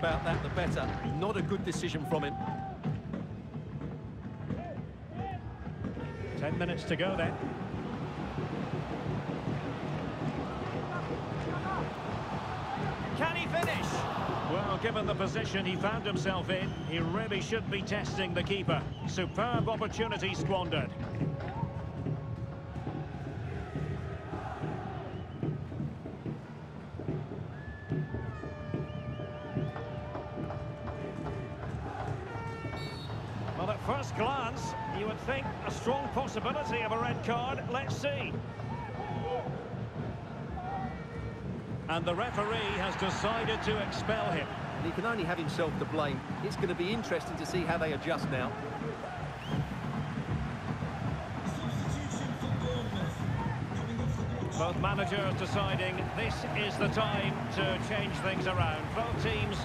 about that, the better. Not a good decision from him. Ten minutes to go then. Can he finish? Well, given the position he found himself in, he really should be testing the keeper. Superb opportunity squandered. First glance, you would think a strong possibility of a red card. Let's see. And the referee has decided to expel him. And he can only have himself to blame. It's going to be interesting to see how they adjust now. Both managers deciding this is the time to change things around. Both teams